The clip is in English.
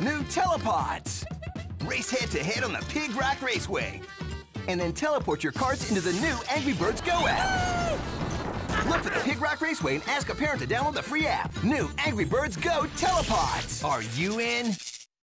New telepods! Race head-to-head on the Pig Rock Raceway. And then teleport your karts into the new Angry Birds Go app. Look for the Pig Rock Raceway and ask a parent to download the free app. New Angry Birds Go Telepods. Are you in?